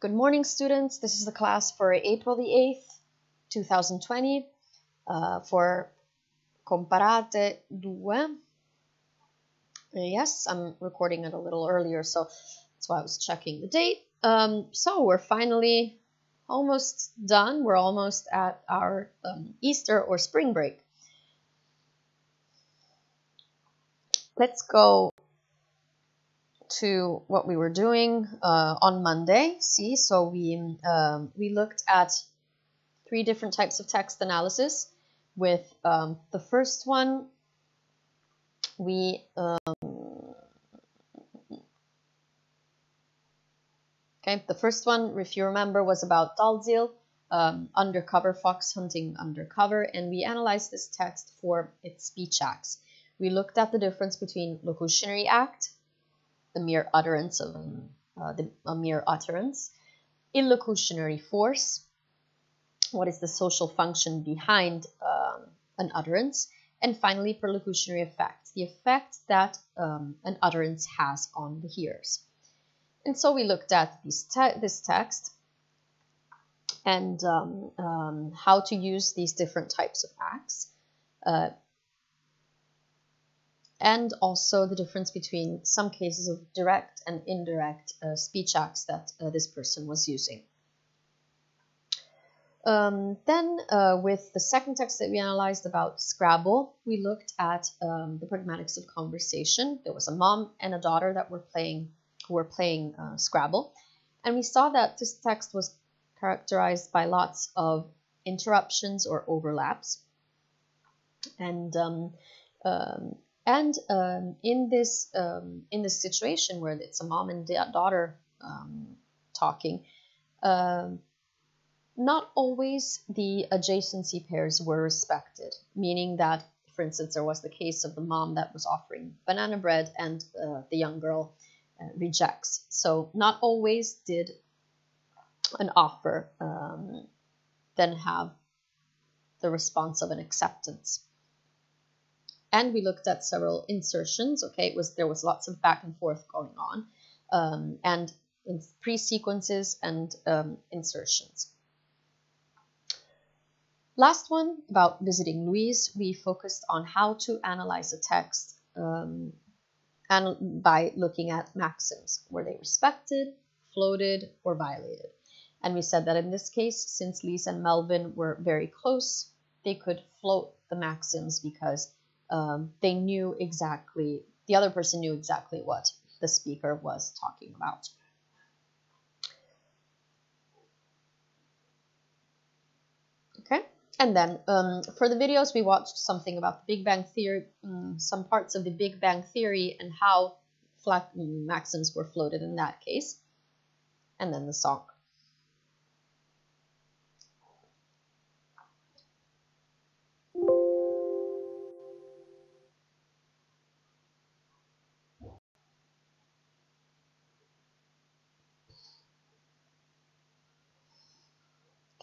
Good morning, students. This is the class for April the 8th, 2020, uh, for Comparate 2. Yes, I'm recording it a little earlier, so that's why I was checking the date. Um, so we're finally almost done. We're almost at our um, Easter or spring break. Let's go to what we were doing uh, on Monday. See, so we um, we looked at three different types of text analysis. With um, the first one, we um, okay. The first one, if you remember, was about Dalziel, um, undercover fox hunting undercover, and we analyzed this text for its speech acts. We looked at the difference between locutionary act the mere utterance of uh, the, a mere utterance. Illocutionary force, what is the social function behind um, an utterance? And finally, perlocutionary effect, the effect that um, an utterance has on the hearers. And so we looked at te this text and um, um, how to use these different types of acts. Uh, and also the difference between some cases of direct and indirect uh, speech acts that uh, this person was using. Um, then, uh, with the second text that we analyzed about Scrabble, we looked at um, the pragmatics of conversation. There was a mom and a daughter that were playing, who were playing uh, Scrabble, and we saw that this text was characterized by lots of interruptions or overlaps. And um, um and um, in this um, in this situation where it's a mom and daughter um, talking, um, not always the adjacency pairs were respected. Meaning that, for instance, there was the case of the mom that was offering banana bread and uh, the young girl uh, rejects. So not always did an offer um, then have the response of an acceptance and we looked at several insertions. Okay, it was there was lots of back and forth going on, um, and in pre-sequences and um, insertions. Last one about visiting Louise, we focused on how to analyze a text um, and by looking at maxims. Were they respected, floated, or violated? And we said that in this case, since Lise and Melvin were very close, they could float the maxims because um, they knew exactly, the other person knew exactly what the speaker was talking about. Okay, and then um, for the videos, we watched something about the Big Bang Theory, um, some parts of the Big Bang Theory and how flat maxims were floated in that case, and then the song.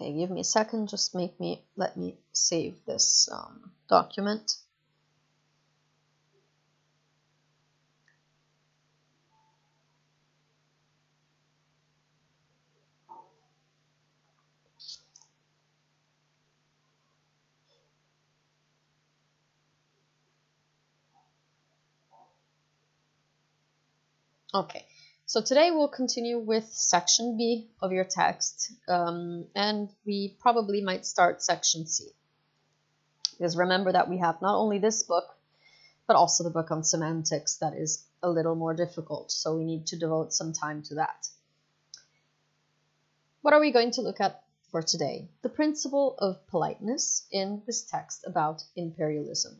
Okay, give me a second, just make me, let me save this um, document. Okay, so today we'll continue with section B of your text, um, and we probably might start section C. Because remember that we have not only this book, but also the book on semantics that is a little more difficult, so we need to devote some time to that. What are we going to look at for today? The principle of politeness in this text about imperialism.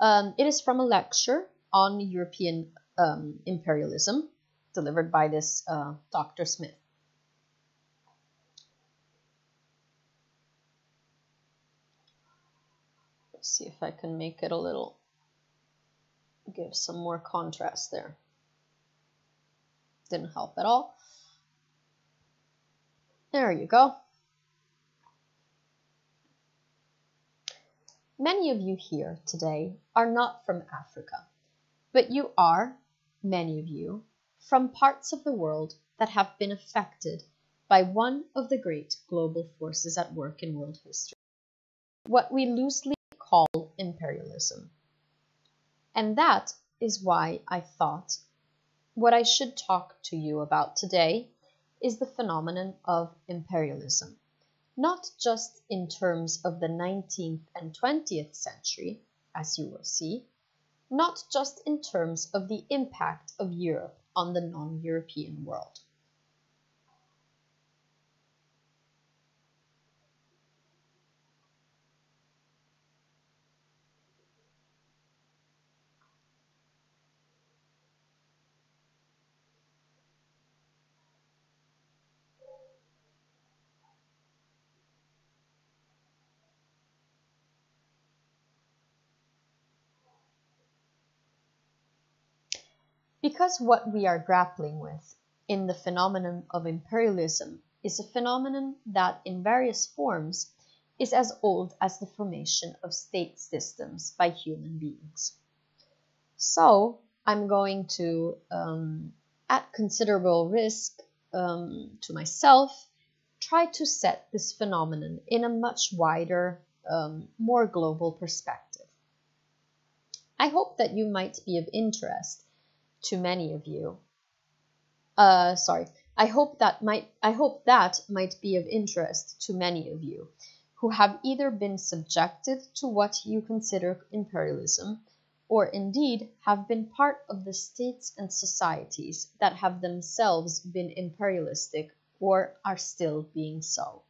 Um, it is from a lecture on European um, imperialism delivered by this uh, Dr. Smith. Let's see if I can make it a little, give some more contrast there. Didn't help at all. There you go. Many of you here today are not from Africa, but you are, many of you, from parts of the world that have been affected by one of the great global forces at work in world history, what we loosely call imperialism. And that is why I thought what I should talk to you about today is the phenomenon of imperialism, not just in terms of the 19th and 20th century, as you will see, not just in terms of the impact of Europe on the non European world. Because what we are grappling with in the phenomenon of imperialism is a phenomenon that, in various forms, is as old as the formation of state systems by human beings. So, I'm going to, um, at considerable risk um, to myself, try to set this phenomenon in a much wider, um, more global perspective. I hope that you might be of interest to many of you. Uh, sorry. I hope that might I hope that might be of interest to many of you who have either been subjected to what you consider imperialism or indeed have been part of the states and societies that have themselves been imperialistic or are still being so.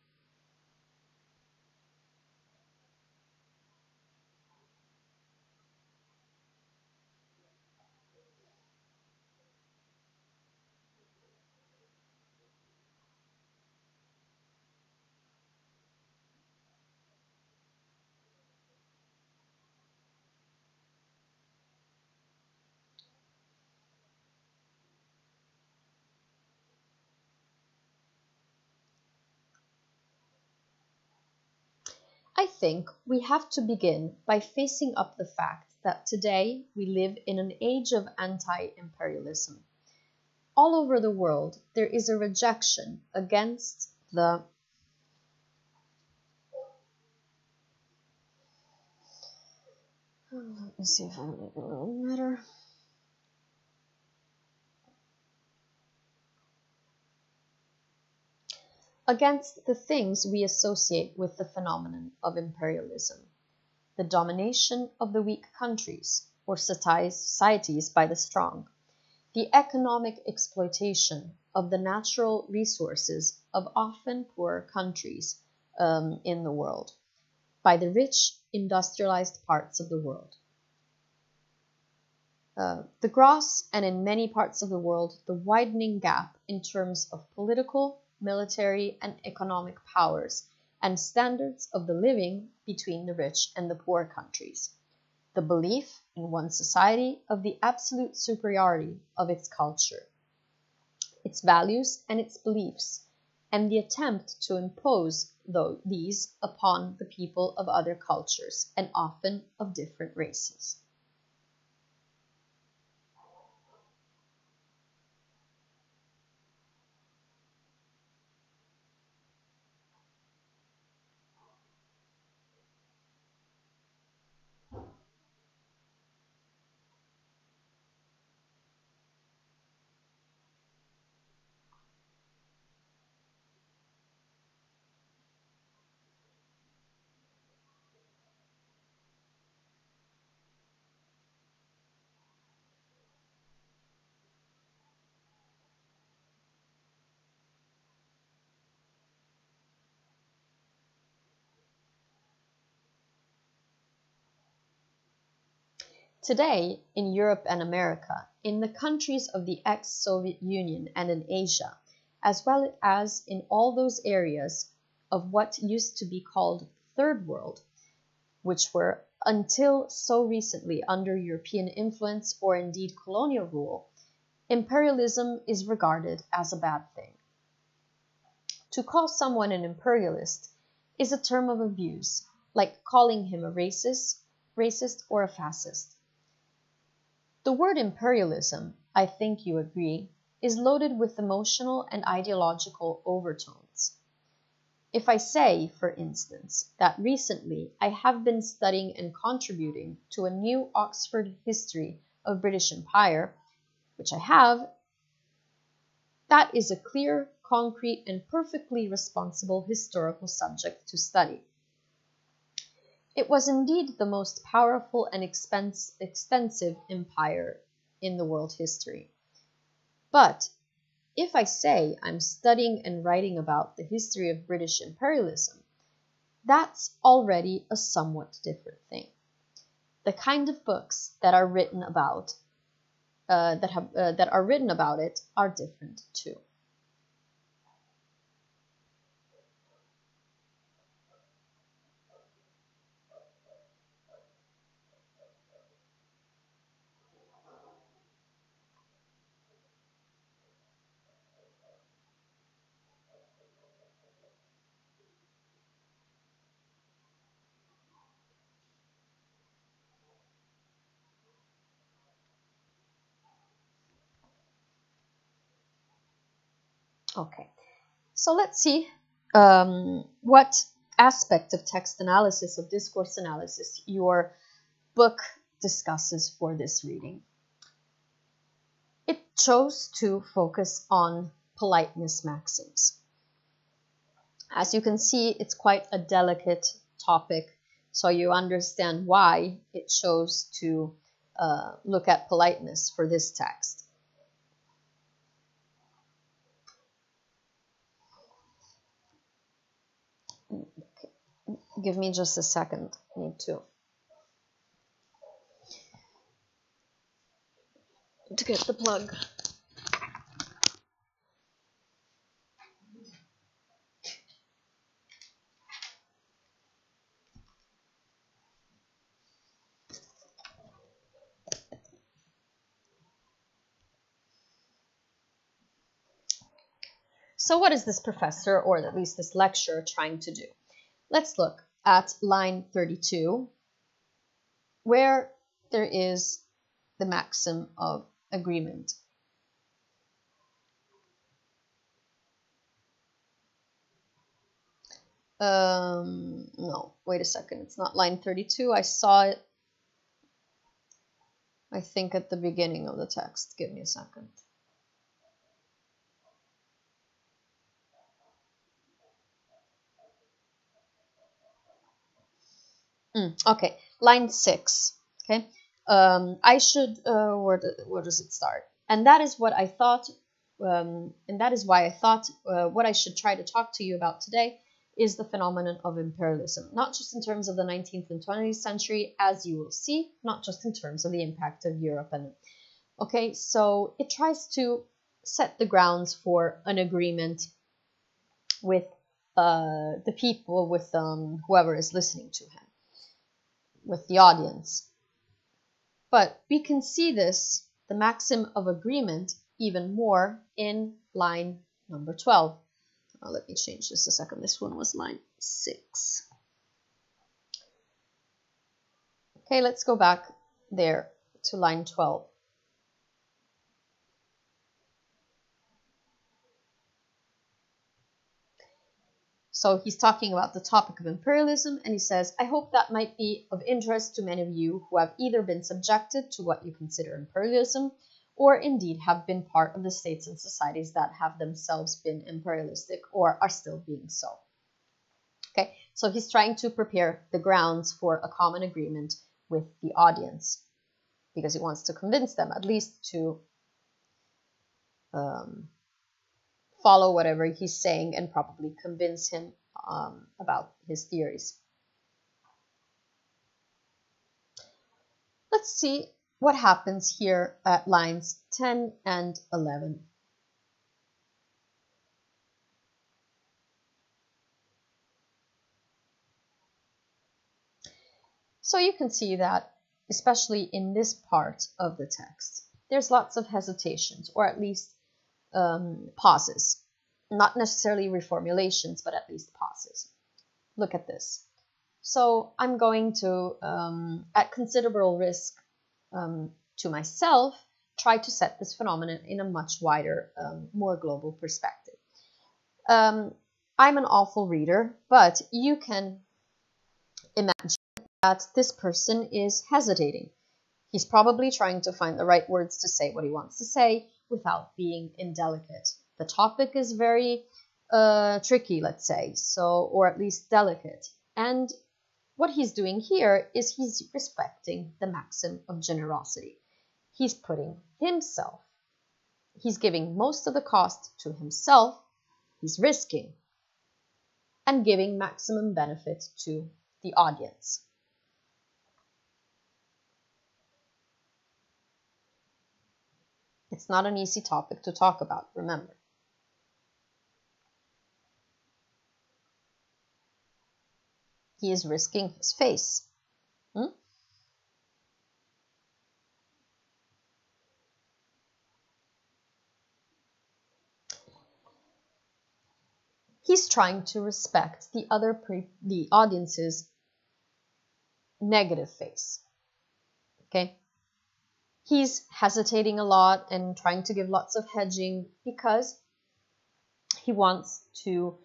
I think we have to begin by facing up the fact that today we live in an age of anti imperialism. All over the world, there is a rejection against the let me see if I make it a little. Against the things we associate with the phenomenon of imperialism the domination of the weak countries or societies by the strong, the economic exploitation of the natural resources of often poor countries um, in the world by the rich industrialized parts of the world. Uh, the gross and in many parts of the world the widening gap in terms of political military, and economic powers, and standards of the living between the rich and the poor countries. The belief in one society of the absolute superiority of its culture, its values, and its beliefs, and the attempt to impose these upon the people of other cultures and often of different races. Today, in Europe and America, in the countries of the ex Soviet Union and in Asia, as well as in all those areas of what used to be called Third World, which were until so recently under European influence or indeed colonial rule, imperialism is regarded as a bad thing. To call someone an imperialist is a term of abuse, like calling him a racist, racist or a fascist. The word imperialism, I think you agree, is loaded with emotional and ideological overtones. If I say, for instance, that recently I have been studying and contributing to a new Oxford history of British Empire, which I have, that is a clear, concrete, and perfectly responsible historical subject to study. It was indeed the most powerful and expense, extensive empire in the world history. But if I say I'm studying and writing about the history of British imperialism, that's already a somewhat different thing. The kind of books that are written about uh, that have uh, that are written about it are different too. Okay, so let's see um, what aspect of text analysis, of discourse analysis, your book discusses for this reading. It chose to focus on politeness maxims. As you can see, it's quite a delicate topic, so you understand why it chose to uh, look at politeness for this text. Give me just a second. I need to to get the plug. So what is this professor, or at least this lecturer, trying to do? Let's look at line 32, where there is the maxim of agreement. Um, no, wait a second. It's not line 32. I saw it, I think, at the beginning of the text. Give me a second. Mm, okay, line six. Okay, um, I should. Uh, where, do, where does it start? And that is what I thought, um, and that is why I thought uh, what I should try to talk to you about today is the phenomenon of imperialism, not just in terms of the 19th and 20th century, as you will see, not just in terms of the impact of Europe and. Okay, so it tries to set the grounds for an agreement with uh, the people, with um, whoever is listening to him with the audience. But we can see this, the maxim of agreement, even more in line number 12. Uh, let me change this a second. This one was line 6. Okay, let's go back there to line 12. So he's talking about the topic of imperialism, and he says, I hope that might be of interest to many of you who have either been subjected to what you consider imperialism, or indeed have been part of the states and societies that have themselves been imperialistic or are still being so. Okay, so he's trying to prepare the grounds for a common agreement with the audience because he wants to convince them at least to um, follow whatever he's saying and probably convince him um, about his theories. Let's see what happens here at lines 10 and 11. So you can see that, especially in this part of the text, there's lots of hesitations, or at least um, pauses. Not necessarily reformulations, but at least pauses. Look at this. So I'm going to, um, at considerable risk um, to myself, try to set this phenomenon in a much wider, um, more global perspective. Um, I'm an awful reader, but you can imagine that this person is hesitating. He's probably trying to find the right words to say what he wants to say without being indelicate. The topic is very uh, tricky, let's say, so or at least delicate. And what he's doing here is he's respecting the maxim of generosity. He's putting himself, he's giving most of the cost to himself, he's risking, and giving maximum benefit to the audience. It's not an easy topic to talk about, remember. He is risking his face. Hmm? He's trying to respect the other the audience's negative face. Okay? He's hesitating a lot and trying to give lots of hedging because he wants to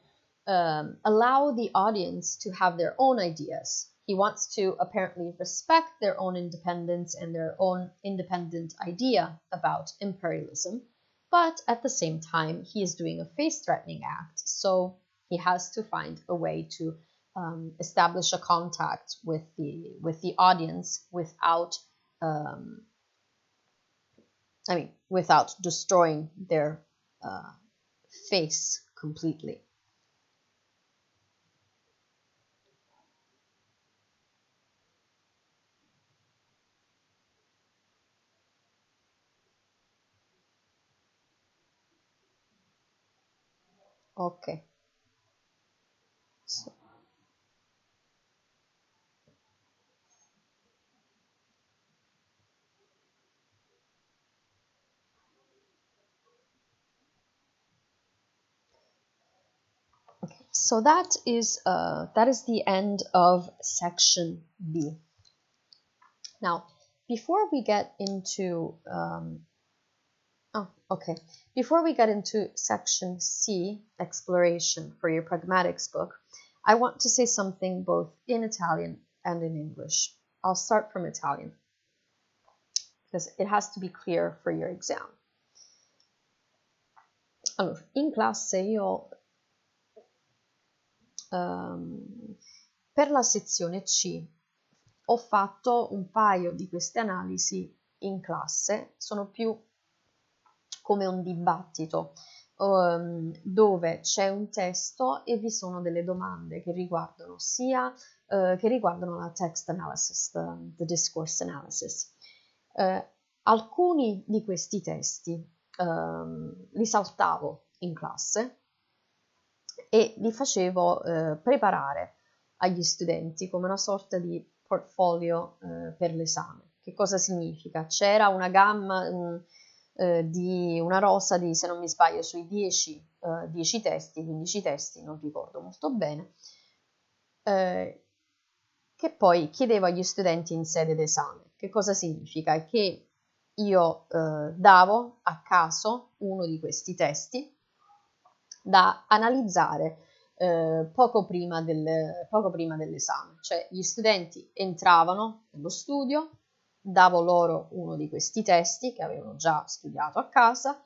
um, allow the audience to have their own ideas. He wants to apparently respect their own independence and their own independent idea about imperialism, but at the same time, he is doing a face threatening act, so he has to find a way to um, establish a contact with the with the audience without um, I mean without destroying their uh, face completely. Okay. So, So that is uh, that is the end of section B. Now, before we get into um, oh, okay. Before we get into section C, exploration for your pragmatics book, I want to say something both in Italian and in English. I'll start from Italian because it has to be clear for your exam. Allora, in classe io um, per la sezione C ho fatto un paio di queste analisi in classe, sono più come un dibattito um, dove c'è un testo e vi sono delle domande che riguardano sia uh, che riguardano la text analysis, the, the discourse analysis. Uh, alcuni di questi testi um, li saltavo in classe e li facevo uh, preparare agli studenti come una sorta di portfolio per l'esame. Che cosa significa? C'era una gamma, um, eh, di una rosa di, se non mi sbaglio, sui 10, eh, 10 testi, 15 testi, non ricordo molto bene, eh, che poi chiedevo agli studenti in sede d'esame. Che cosa significa? Che io eh, davo a caso uno di questi testi da analizzare eh, poco, prima del, poco prima dell'esame, cioè gli studenti entravano nello studio, davo loro uno di questi testi che avevano già studiato a casa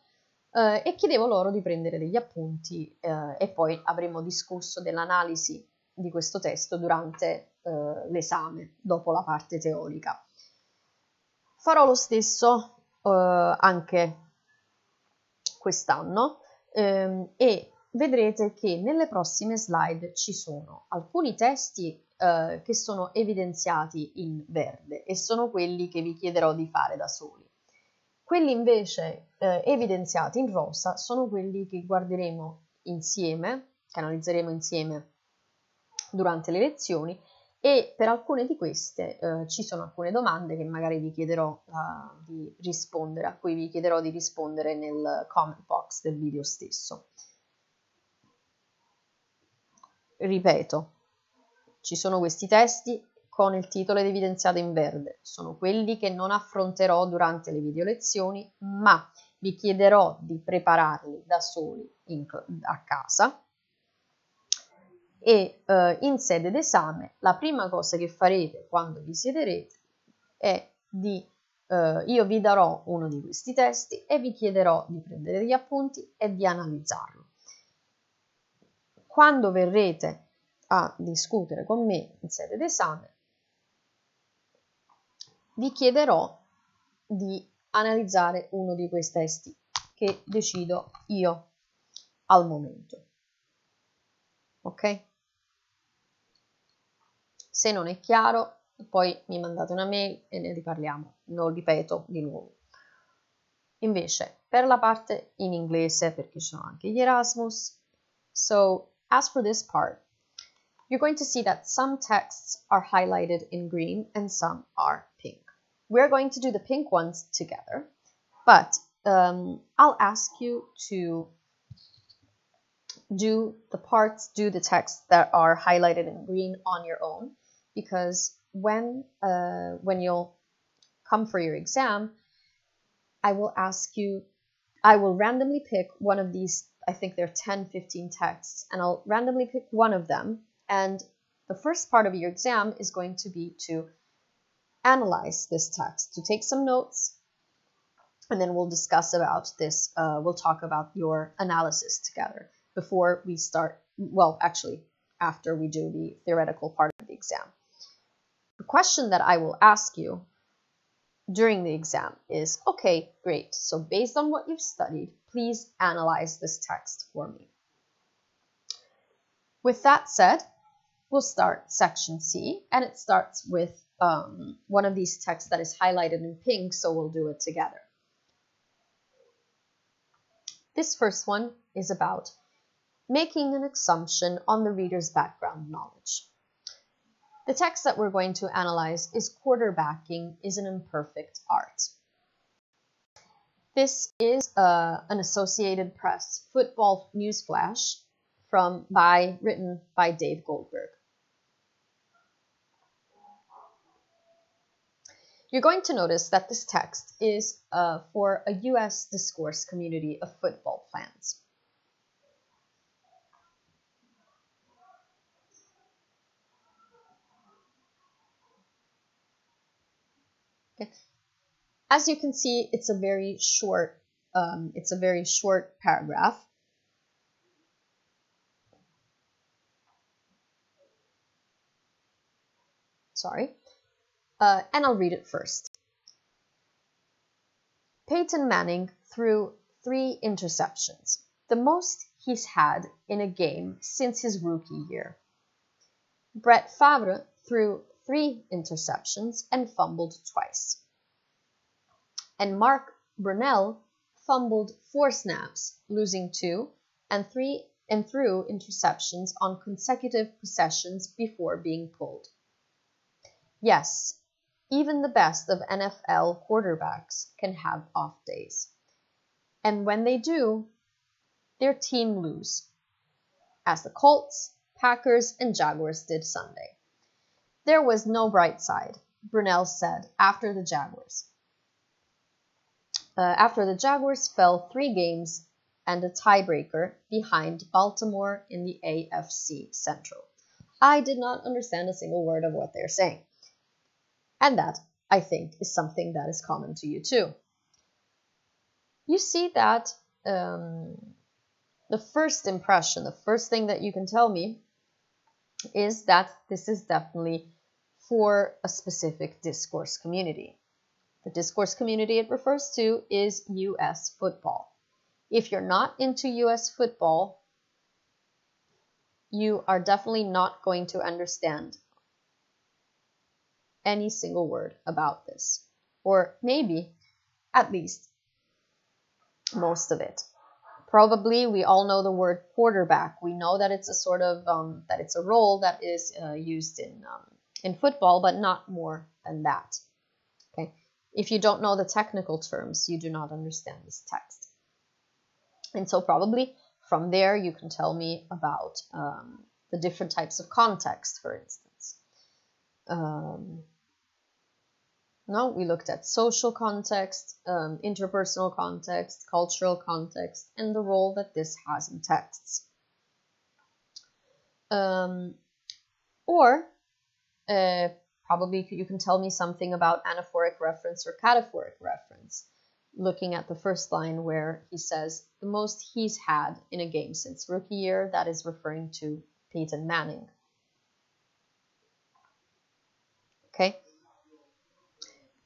eh, e chiedevo loro di prendere degli appunti eh, e poi avremmo discusso dell'analisi di questo testo durante eh, l'esame, dopo la parte teorica. Farò lo stesso eh, anche quest'anno ehm, e vedrete che nelle prossime slide ci sono alcuni testi eh, che sono evidenziati in verde e sono quelli che vi chiederò di fare da soli. Quelli invece eh, evidenziati in rosa sono quelli che guarderemo insieme, che analizzeremo insieme durante le lezioni e per alcune di queste eh, ci sono alcune domande che magari vi chiederò uh, di rispondere, a cui vi chiederò di rispondere nel comment box del video stesso. Ripeto, ci sono questi testi, con il titolo ed evidenziato in verde sono quelli che non affronterò durante le video lezioni, ma vi chiederò di prepararli da soli in, a casa e eh, in sede d'esame la prima cosa che farete quando vi siederete è di eh, io vi darò uno di questi testi e vi chiederò di prendere degli appunti e di analizzarlo. Quando verrete a discutere con me in sede d'esame, vi chiederò di analizzare uno di quei testi che decido io al momento. Ok? Se non è chiaro, poi mi mandate una mail e ne riparliamo, non ripeto di nuovo. Invece, per la parte in inglese, perché ci sono anche gli Erasmus, so as for this part, you're going to see that some texts are highlighted in green and some are pink. We're going to do the pink ones together, but um, I'll ask you to do the parts, do the texts that are highlighted in green on your own, because when uh, when you'll come for your exam, I will ask you, I will randomly pick one of these, I think there are 10, 15 texts, and I'll randomly pick one of them. And the first part of your exam is going to be to analyze this text, to take some notes, and then we'll discuss about this, uh, we'll talk about your analysis together before we start, well, actually, after we do the theoretical part of the exam. The question that I will ask you during the exam is, okay, great. So based on what you've studied, please analyze this text for me. With that said, we'll start section C, and it starts with um, one of these texts that is highlighted in pink, so we'll do it together. This first one is about making an assumption on the reader's background knowledge. The text that we're going to analyze is Quarterbacking is an Imperfect Art. This is uh, an Associated Press football news flash from by written by Dave Goldberg. You're going to notice that this text is uh, for a US discourse community of football fans. As you can see, it's a very short, um, it's a very short paragraph. Sorry. Uh, and I'll read it first. Peyton Manning threw three interceptions, the most he's had in a game since his rookie year. Brett Favre threw three interceptions and fumbled twice. And Mark Brunell fumbled four snaps, losing two, and three and threw interceptions on consecutive possessions before being pulled. Yes, even the best of NFL quarterbacks can have off days. And when they do, their team lose, as the Colts, Packers, and Jaguars did Sunday. There was no bright side, Brunell said after the Jaguars. Uh, after the Jaguars fell three games and a tiebreaker behind Baltimore in the AFC Central. I did not understand a single word of what they're saying. And that, I think, is something that is common to you too. You see that um, the first impression, the first thing that you can tell me is that this is definitely for a specific discourse community. The discourse community it refers to is US football. If you're not into US football, you are definitely not going to understand any single word about this. Or maybe, at least, most of it. Probably we all know the word quarterback. We know that it's a sort of um, that it's a role that is uh, used in um, in football, but not more than that. Okay. If you don't know the technical terms, you do not understand this text. And so probably from there you can tell me about um, the different types of context, for instance. um, no, we looked at social context, um, interpersonal context, cultural context, and the role that this has in texts. Um, or uh, probably you can tell me something about anaphoric reference or cataphoric reference, looking at the first line where he says, the most he's had in a game since rookie year, that is referring to Peyton Manning. Okay.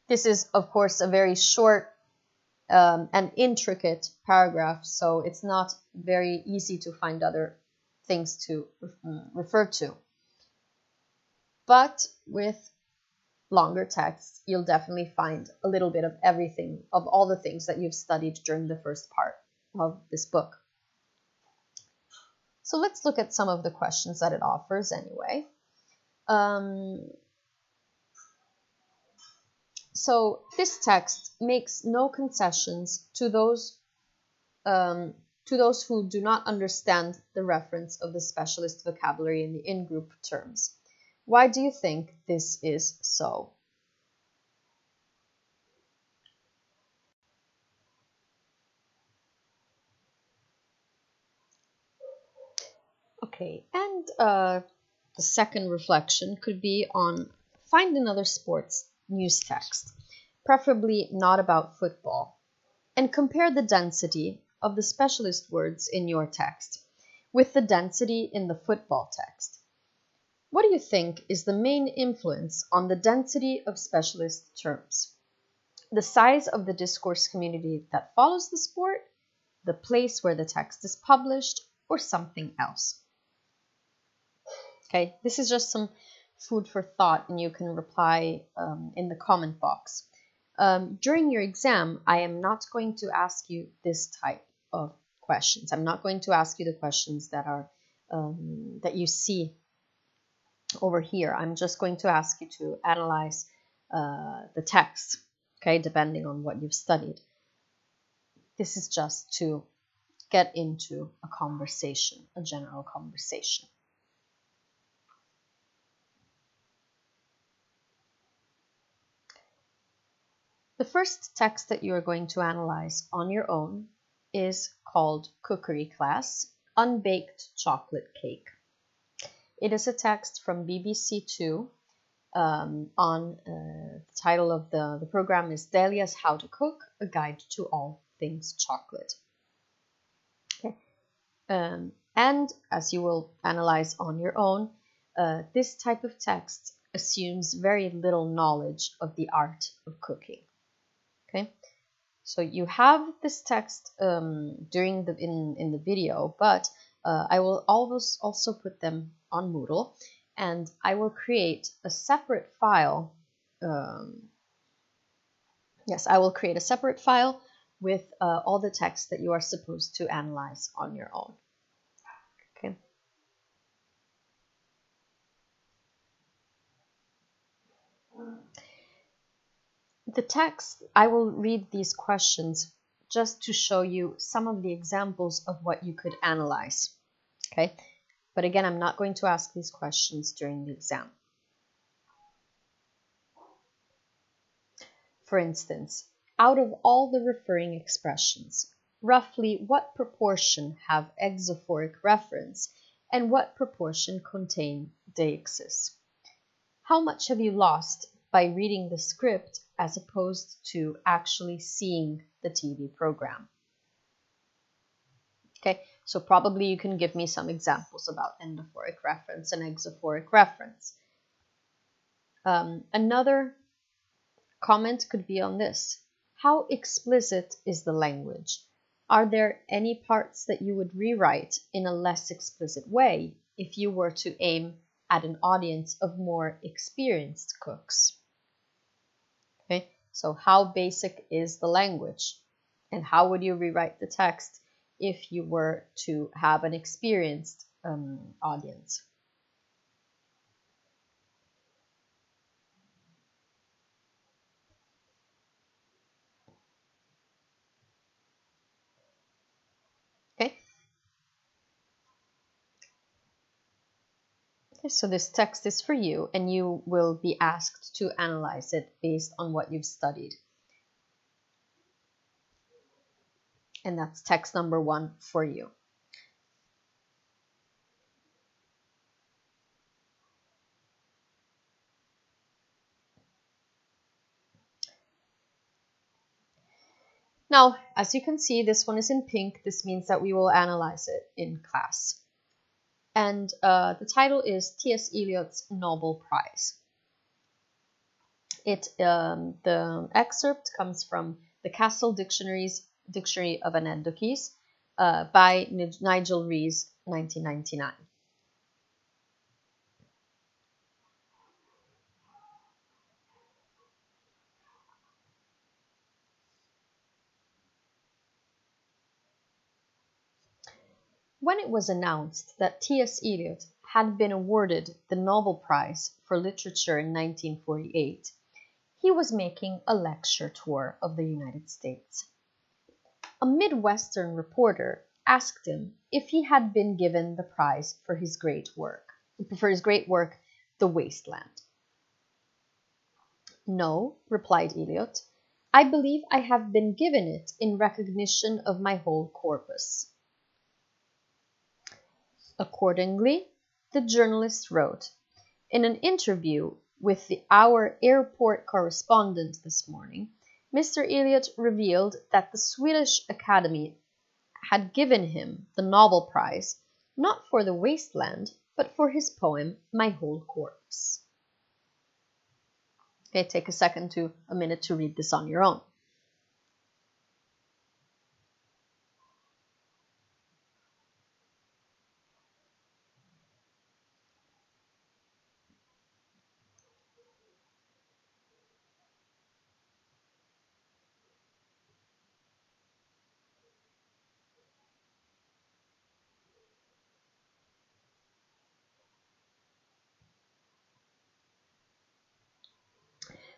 This is, of course, a very short um, and intricate paragraph, so it's not very easy to find other things to mm, refer to. But with longer texts, you'll definitely find a little bit of everything, of all the things that you've studied during the first part of this book. So let's look at some of the questions that it offers anyway. Um, so this text makes no concessions to those um, to those who do not understand the reference of the specialist vocabulary in the in-group terms. Why do you think this is so? Okay, and uh, the second reflection could be on find another sports news text, preferably not about football, and compare the density of the specialist words in your text with the density in the football text. What do you think is the main influence on the density of specialist terms? The size of the discourse community that follows the sport, the place where the text is published, or something else? Okay, this is just some food for thought, and you can reply um, in the comment box. Um, during your exam, I am not going to ask you this type of questions. I'm not going to ask you the questions that are um, that you see over here. I'm just going to ask you to analyze uh, the text, okay, depending on what you've studied. This is just to get into a conversation, a general conversation. The first text that you are going to analyze on your own is called Cookery Class Unbaked Chocolate Cake. It is a text from BBC Two um, on uh, the title of the, the program is Delia's How to Cook, a guide to all things chocolate. Okay. Um, and as you will analyze on your own, uh, this type of text assumes very little knowledge of the art of cooking. Okay, so you have this text um, during the in in the video, but uh, I will always also put them on Moodle, and I will create a separate file. Um, yes, I will create a separate file with uh, all the text that you are supposed to analyze on your own. Okay. the text, I will read these questions just to show you some of the examples of what you could analyze. Okay, but again, I'm not going to ask these questions during the exam. For instance, out of all the referring expressions, roughly what proportion have exophoric reference and what proportion contain deixis? How much have you lost by reading the script as opposed to actually seeing the TV program. Okay, so probably you can give me some examples about endophoric reference and exophoric reference. Um, another comment could be on this. How explicit is the language? Are there any parts that you would rewrite in a less explicit way if you were to aim at an audience of more experienced cooks? Okay, so how basic is the language? And how would you rewrite the text if you were to have an experienced um, audience? Okay. So this text is for you and you will be asked to analyze it based on what you've studied. And that's text number one for you. Now, as you can see, this one is in pink. This means that we will analyze it in class. And uh, the title is T.S. Eliot's Nobel Prize. It um, The excerpt comes from the Cassell Dictionary's Dictionary of Anedoches uh, by Nigel Rees, 1999. When it was announced that T.S. Eliot had been awarded the Nobel Prize for Literature in 1948, he was making a lecture tour of the United States. A Midwestern reporter asked him if he had been given the prize for his great work, for his great work, The Wasteland. No, replied Eliot. I believe I have been given it in recognition of my whole corpus. Accordingly, the journalist wrote, in an interview with the our airport correspondent this morning, Mr. Eliot revealed that the Swedish Academy had given him the Nobel Prize not for The Wasteland, but for his poem My Whole Corpse. Okay, take a second to a minute to read this on your own.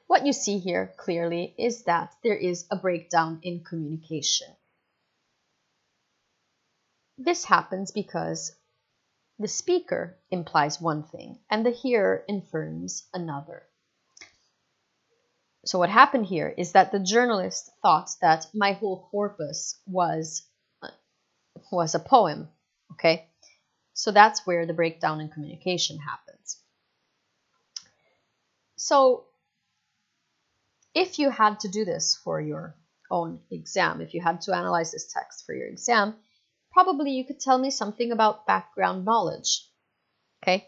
What you see here clearly is that there is a breakdown in communication. This happens because the speaker implies one thing and the hearer infirms another. So what happened here is that the journalist thought that my whole corpus was was a poem, okay? So that's where the breakdown in communication happens. So if you had to do this for your own exam, if you had to analyze this text for your exam, probably you could tell me something about background knowledge. Okay,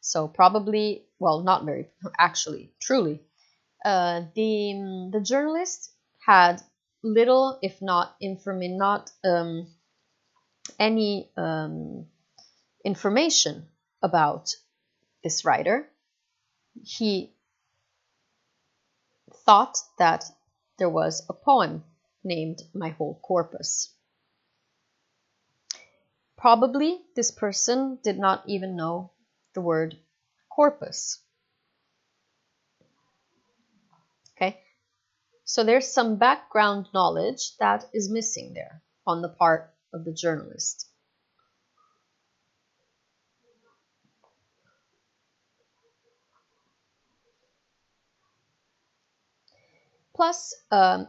so probably, well, not very, actually, truly, uh, the the journalist had little, if not inform, not um, any um, information about this writer. He thought that there was a poem named My Whole Corpus. Probably this person did not even know the word corpus. Okay, so there's some background knowledge that is missing there on the part of the journalist. Plus, um,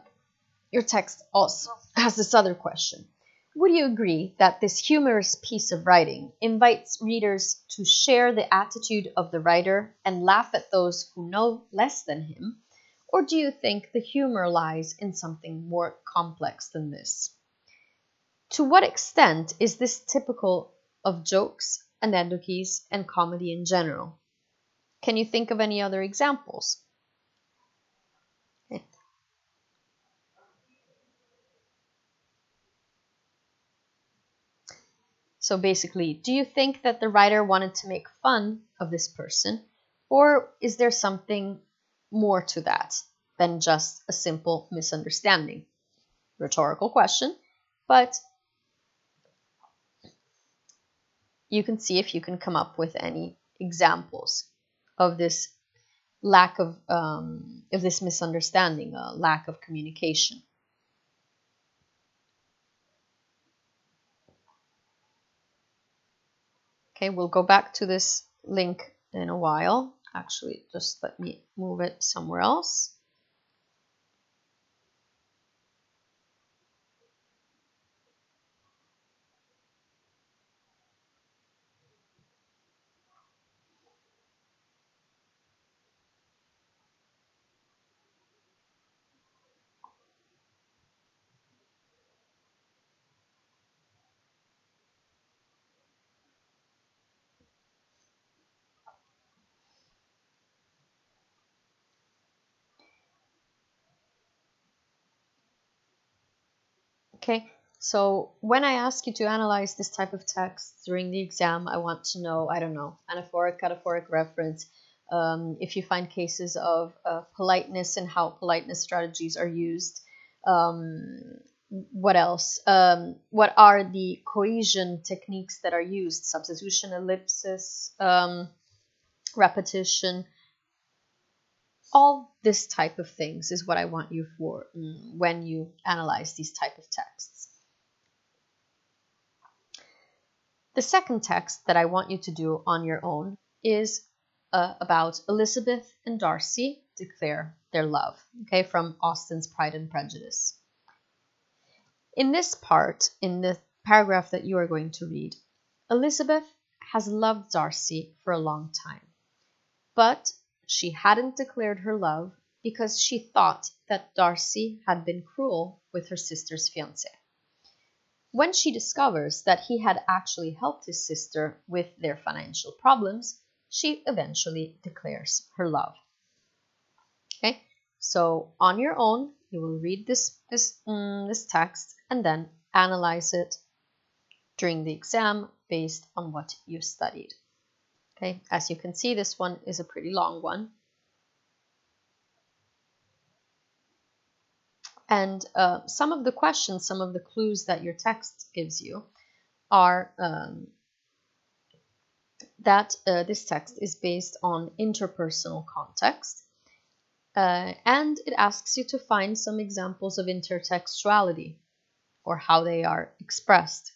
your text also has this other question. Would you agree that this humorous piece of writing invites readers to share the attitude of the writer and laugh at those who know less than him? Or do you think the humor lies in something more complex than this? To what extent is this typical of jokes, anedoches, and comedy in general? Can you think of any other examples? So basically, do you think that the writer wanted to make fun of this person, or is there something more to that than just a simple misunderstanding? Rhetorical question, but you can see if you can come up with any examples of this lack of um, of this misunderstanding, a lack of communication. Okay, we'll go back to this link in a while. Actually, just let me move it somewhere else. Okay, so when I ask you to analyze this type of text during the exam, I want to know, I don't know, anaphoric, cataphoric reference, um, if you find cases of uh, politeness and how politeness strategies are used. Um, what else? Um, what are the cohesion techniques that are used? Substitution, ellipsis, um, repetition, all this type of things is what I want you for mm, when you analyze these type of texts. The second text that I want you to do on your own is uh, about Elizabeth and Darcy declare their love, okay, from Austen's Pride and Prejudice. In this part, in the paragraph that you are going to read, Elizabeth has loved Darcy for a long time, but she hadn't declared her love because she thought that Darcy had been cruel with her sister's fiance. When she discovers that he had actually helped his sister with their financial problems, she eventually declares her love. Okay, so on your own, you will read this this um, this text and then analyze it during the exam based on what you studied. Okay, as you can see, this one is a pretty long one. And uh, some of the questions, some of the clues that your text gives you are um, that uh, this text is based on interpersonal context. Uh, and it asks you to find some examples of intertextuality or how they are expressed.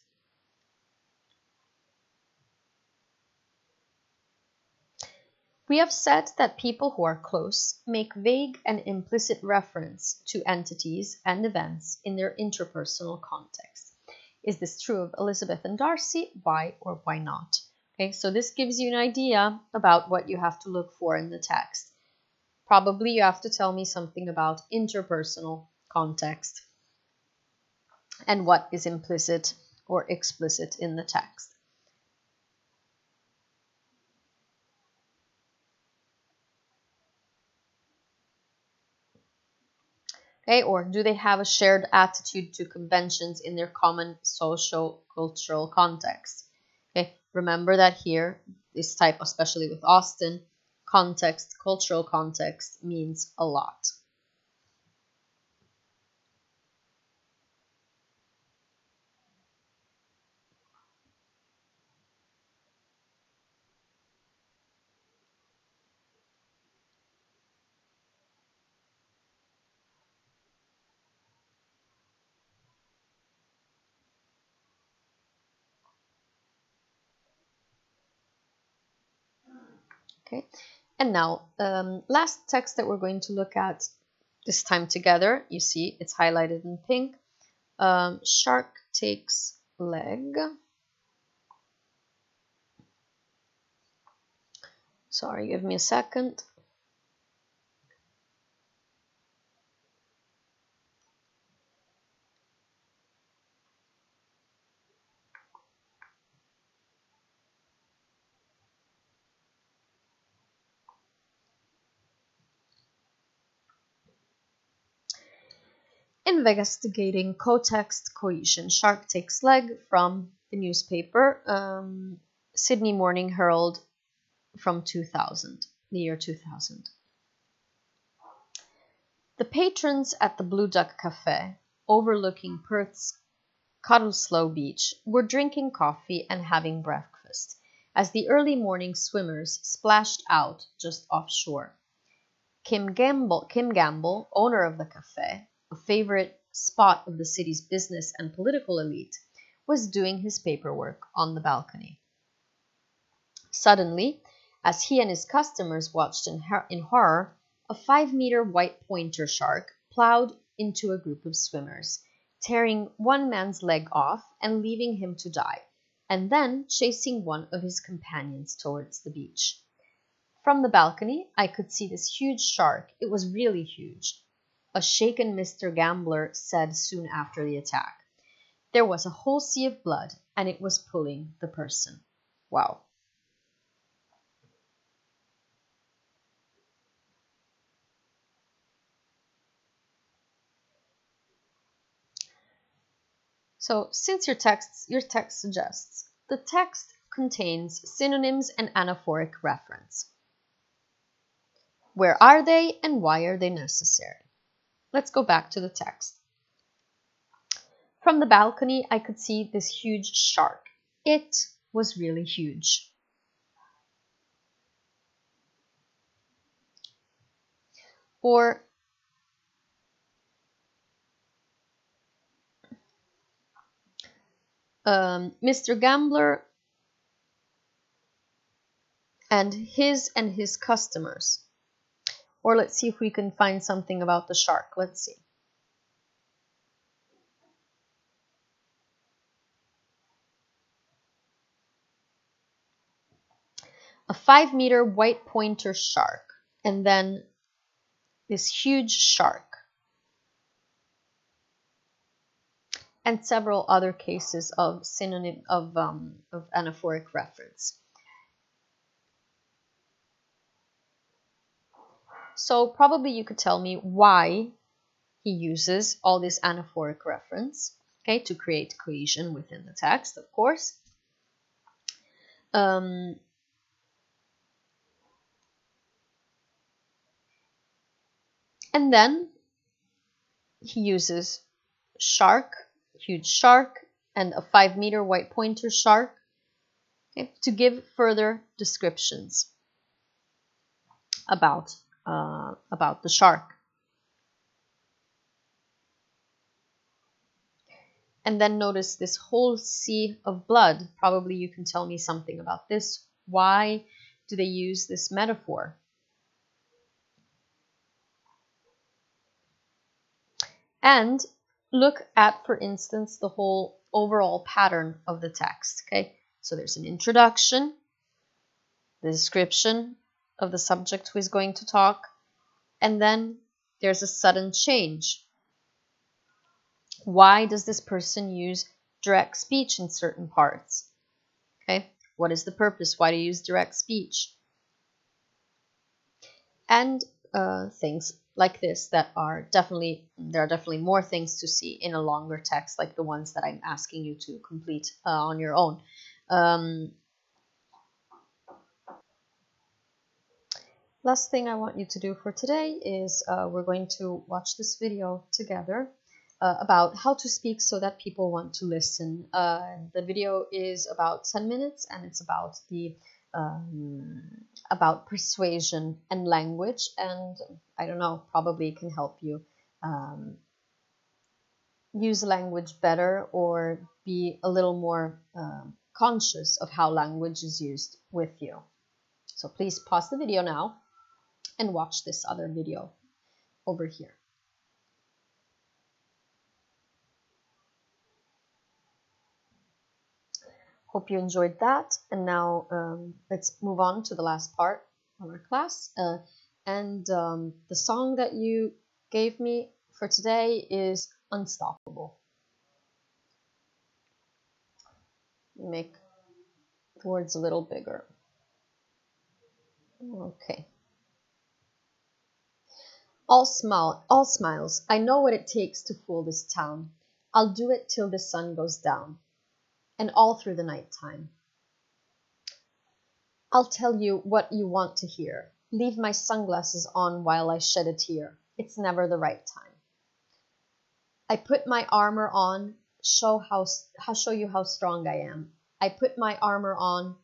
We have said that people who are close make vague and implicit reference to entities and events in their interpersonal context. Is this true of Elizabeth and Darcy? Why or why not? Okay, so this gives you an idea about what you have to look for in the text. Probably you have to tell me something about interpersonal context and what is implicit or explicit in the text. Okay, or do they have a shared attitude to conventions in their common social cultural context? Okay, remember that here, this type, especially with Austen, context, cultural context means a lot. Okay, and now um, last text that we're going to look at this time together, you see it's highlighted in pink. Um, shark takes leg. Sorry, give me a second. Investigating co-text cohesion. Shark takes leg from the newspaper um, Sydney Morning Herald from 2000, the year 2000. The patrons at the Blue Duck Cafe, overlooking Perth's Cottesloe Beach, were drinking coffee and having breakfast as the early morning swimmers splashed out just offshore. Kim Gamble, Kim Gamble, owner of the cafe, a favorite spot of the city's business and political elite, was doing his paperwork on the balcony. Suddenly, As he and his customers watched in, in horror, a five meter white pointer shark plowed into a group of swimmers, tearing one man's leg off and leaving him to die, and then chasing one of his companions towards the beach. From the balcony, I could see this huge shark. It was really huge. A shaken Mr. Gambler said soon after the attack. There was a whole sea of blood, and it was pulling the person. Wow. So since your text, your text suggests, the text contains synonyms and anaphoric reference. Where are they and why are they necessary? Let's go back to the text. From the balcony, I could see this huge shark. It was really huge. Or um, Mr. Gambler and his and his customers. Or let's see if we can find something about the shark. Let's see. A five meter white pointer shark, and then this huge shark. and several other cases of synonym of, um, of anaphoric reference. So probably you could tell me why he uses all this anaphoric reference, okay, to create cohesion within the text, of course. Um, and then he uses shark huge shark and a 5 meter white pointer shark okay, to give further descriptions about, uh, about the shark. And then notice this whole sea of blood. Probably you can tell me something about this. Why do they use this metaphor? And look at, for instance, the whole overall pattern of the text. Okay, so there's an introduction, the description of the subject who is going to talk, and then there's a sudden change. Why does this person use direct speech in certain parts? Okay, what is the purpose? Why do you use direct speech? And uh, things like this that are definitely there are definitely more things to see in a longer text like the ones that I'm asking you to complete uh, on your own. Um, last thing I want you to do for today is uh, we're going to watch this video together uh, about how to speak so that people want to listen. Uh, the video is about 10 minutes and it's about the um, about persuasion and language, and I don't know, probably can help you um, use language better or be a little more um, conscious of how language is used with you. So please pause the video now and watch this other video over here. Hope you enjoyed that. And now um, let's move on to the last part of our class. Uh, and um, the song that you gave me for today is Unstoppable. Make the words a little bigger. Okay. All smile, all smiles. I know what it takes to fool this town. I'll do it till the sun goes down and all through the night time. I'll tell you what you want to hear. Leave my sunglasses on while I shed a tear. It's never the right time. I put my armor on, show how, how show you how strong I am. I put my armor on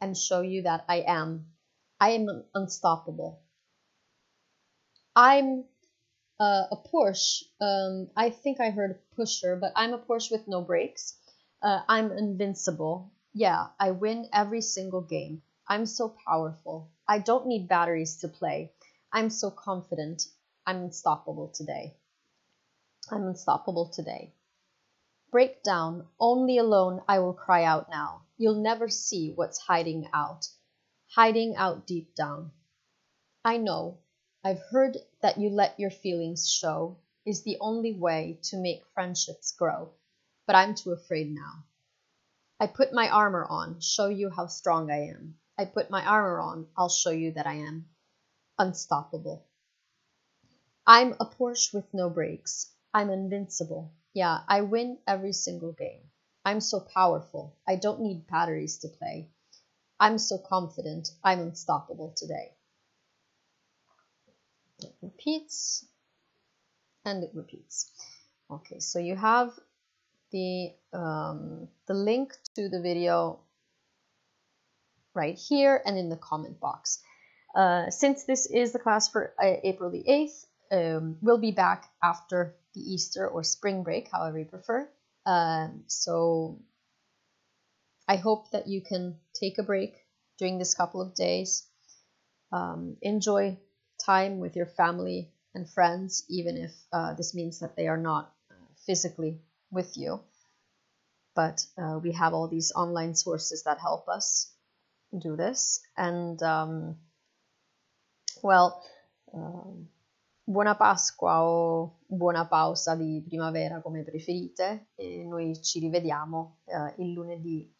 and show you that I am. I am unstoppable. I'm uh, a Porsche. Um, I think I heard pusher, but I'm a Porsche with no brakes. Uh, I'm invincible. Yeah, I win every single game. I'm so powerful. I don't need batteries to play. I'm so confident. I'm unstoppable today. I'm unstoppable today. Break down. Only alone I will cry out now. You'll never see what's hiding out, hiding out deep down. I know. I've heard that you let your feelings show is the only way to make friendships grow, but I'm too afraid now. I put my armor on, show you how strong I am. I put my armor on, I'll show you that I am unstoppable. I'm a Porsche with no brakes. I'm invincible. Yeah, I win every single game. I'm so powerful. I don't need batteries to play. I'm so confident. I'm unstoppable today. It repeats and it repeats. Okay, so you have the um, the link to the video right here and in the comment box. Uh, since this is the class for uh, April the 8th, um, we'll be back after the Easter or spring break, however you prefer. Um, so I hope that you can take a break during this couple of days. Um, enjoy time with your family and friends, even if uh, this means that they are not uh, physically with you. But uh, we have all these online sources that help us do this. And um, well, um, buona Pasqua o buona pausa di primavera come preferite e noi ci rivediamo eh, il lunedì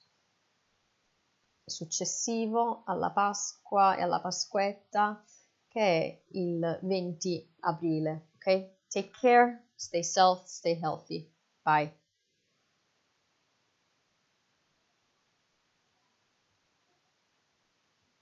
successivo alla Pasqua e alla Pasquetta che è il 20 aprile. Ok? Take care, stay safe, stay healthy. Bye.